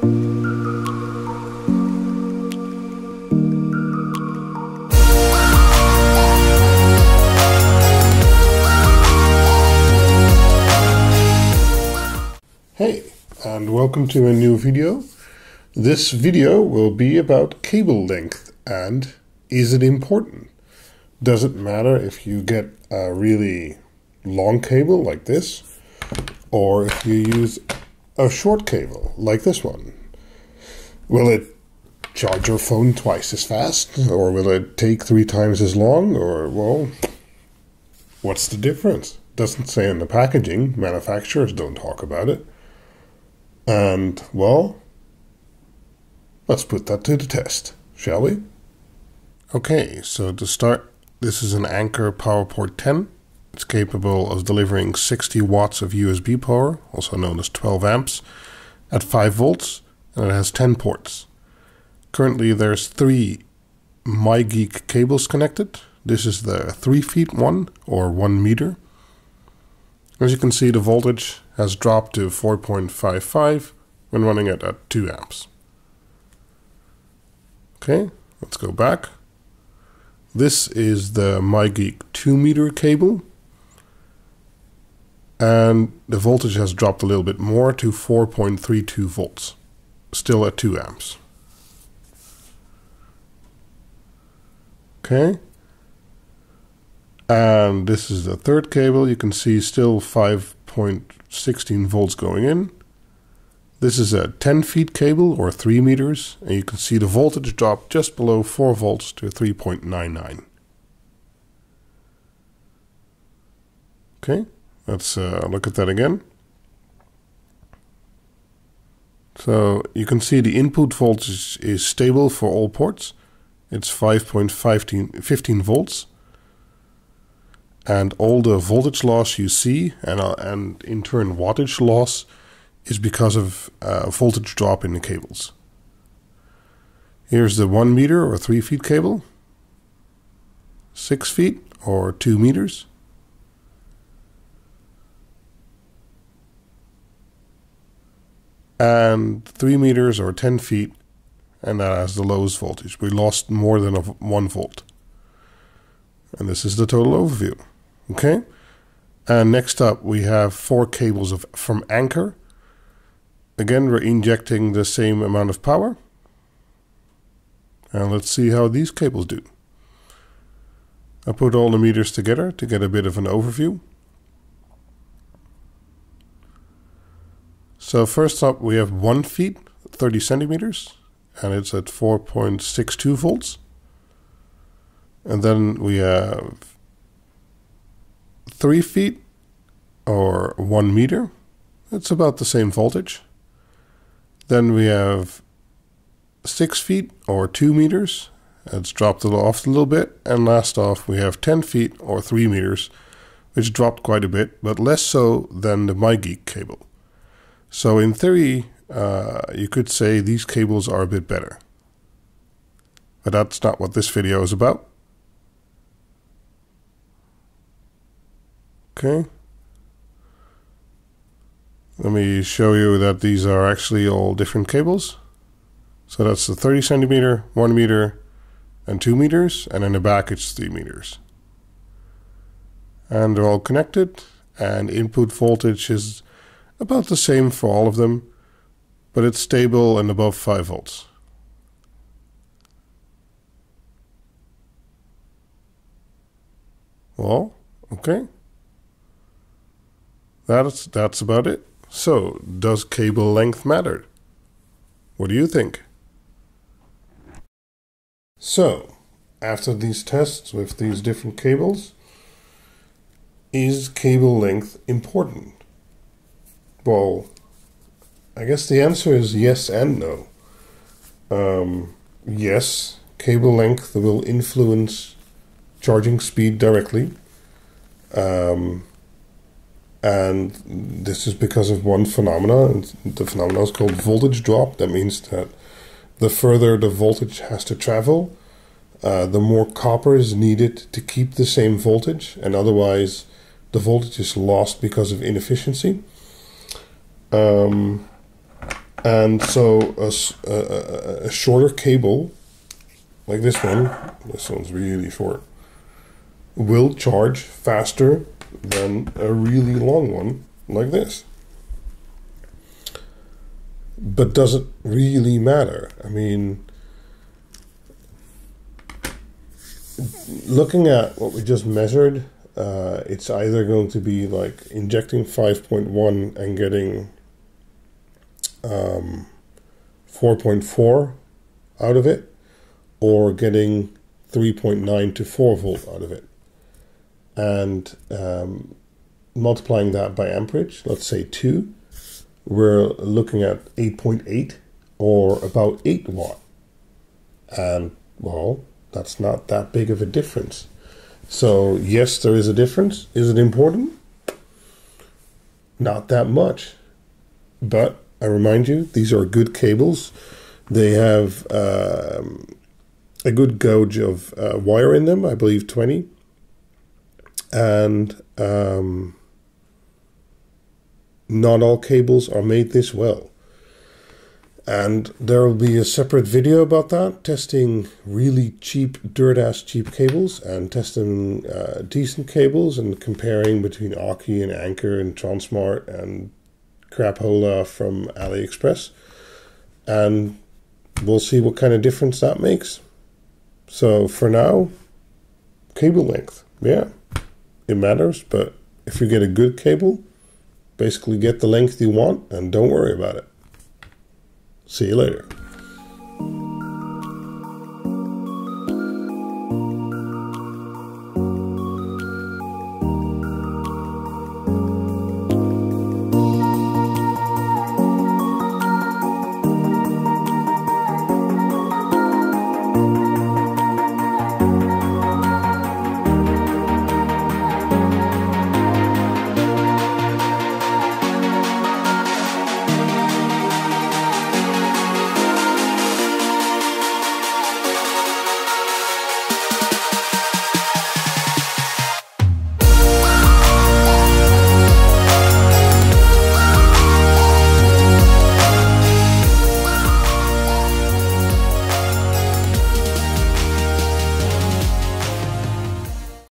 Hey, and welcome to a new video. This video will be about cable length and is it important? Does it matter if you get a really long cable like this or if you use a short cable like this one? Will it charge your phone twice as fast or will it take three times as long or well what's the difference? Doesn't say in the packaging, manufacturers don't talk about it. And, well, let's put that to the test, shall we? Okay, so to start, this is an Anker PowerPort 10. It's capable of delivering 60 watts of USB power, also known as 12 amps, at 5 volts, and it has 10 ports. Currently, there's three MyGeek cables connected. This is the 3 feet one, or 1 meter. As you can see, the voltage has dropped to 4.55 when running it at 2 amps. Okay, let's go back. This is the MyGeek 2 meter cable. And the voltage has dropped a little bit more to 4.32 volts. Still at 2 amps. Okay. And this is the third cable. You can see still 5.16 volts going in. This is a 10 feet cable or 3 meters, and you can see the voltage drop just below 4 volts to 3.99. Okay, let's uh, look at that again. So you can see the input voltage is stable for all ports. It's 5.15 volts and all the voltage loss you see and, uh, and in turn wattage loss is because of uh, voltage drop in the cables. Here's the 1 meter or 3 feet cable, 6 feet or 2 meters. And 3 meters or 10 feet, and that has the lowest voltage. We lost more than a 1 volt. And this is the total overview. Okay? And next up, we have four cables of, from Anker. Again, we're injecting the same amount of power. And let's see how these cables do. I put all the meters together to get a bit of an overview. So first up, we have 1 feet, 30 centimeters, and it's at 4.62 volts. And then we have three feet or one meter. It's about the same voltage. Then we have six feet or two meters. It's dropped off a little bit. And last off, we have 10 feet or three meters, which dropped quite a bit, but less so than the MyGeek cable. So in theory, uh, you could say these cables are a bit better. But that's not what this video is about. Okay. Let me show you that these are actually all different cables. So that's the 30 centimeter, 1 meter, and 2 meters, and in the back it's 3 meters. And they're all connected, and input voltage is about the same for all of them, but it's stable and above 5 volts. Well, okay. That's that's about it. So, does cable length matter? What do you think? So, after these tests with these different cables, is cable length important? Well, I guess the answer is yes and no. Um, yes, cable length will influence charging speed directly. Um, and this is because of one phenomenon. And the phenomenon is called voltage drop. That means that the further the voltage has to travel, uh, the more copper is needed to keep the same voltage, and otherwise the voltage is lost because of inefficiency. Um, And so a, a, a shorter cable, like this one, this one's really short, will charge faster than a really long one like this. But does it really matter? I mean, looking at what we just measured, uh, it's either going to be like injecting 5.1 and getting um, 4.4 out of it, or getting 3.9 to 4 volt out of it. And um, multiplying that by amperage, let's say 2, we're looking at 8.8 or about 8 watt. And well, that's not that big of a difference. So, yes, there is a difference. Is it important? Not that much. But I remind you, these are good cables. They have um, a good gauge of uh, wire in them, I believe 20. And um, not all cables are made this well. And there will be a separate video about that, testing really cheap, dirt ass cheap cables and testing uh, decent cables and comparing between Aukey and Anker and Tronsmart and Crapola from AliExpress. And we'll see what kind of difference that makes. So for now, cable length. Yeah, it matters, but if you get a good cable, basically get the length you want and don't worry about it. See you later.